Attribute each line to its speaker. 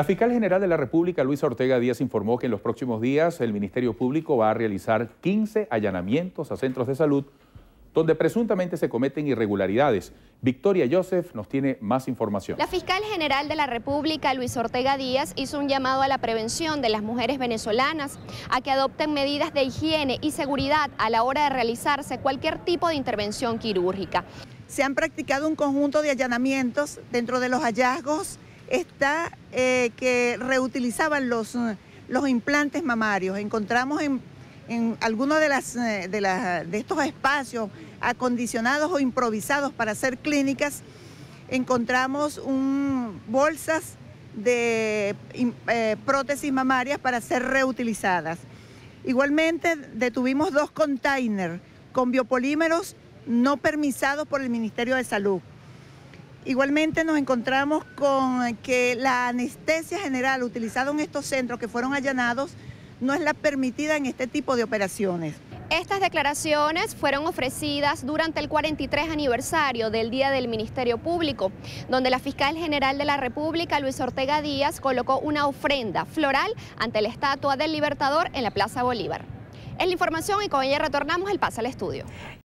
Speaker 1: La fiscal general de la República, Luisa Ortega Díaz, informó que en los próximos días el Ministerio Público va a realizar 15 allanamientos a centros de salud donde presuntamente se cometen irregularidades. Victoria Joseph nos tiene más información.
Speaker 2: La fiscal general de la República, Luis Ortega Díaz, hizo un llamado a la prevención de las mujeres venezolanas a que adopten medidas de higiene y seguridad a la hora de realizarse cualquier tipo de intervención quirúrgica.
Speaker 3: Se han practicado un conjunto de allanamientos. Dentro de los hallazgos está eh, que reutilizaban los, los implantes mamarios. Encontramos en en algunos de, las, eh, de, de estos espacios acondicionados o improvisados para hacer clínicas, encontramos un, bolsas de eh, prótesis mamarias para ser reutilizadas. Igualmente detuvimos dos containers con biopolímeros no permisados por el Ministerio de Salud. Igualmente nos encontramos con que la anestesia general utilizada en estos centros que fueron allanados no es la permitida en este tipo de operaciones.
Speaker 2: Estas declaraciones fueron ofrecidas durante el 43 aniversario del Día del Ministerio Público, donde la fiscal general de la República, Luis Ortega Díaz, colocó una ofrenda floral ante la estatua del Libertador en la Plaza Bolívar. Es la información y con ella retornamos el paso al estudio.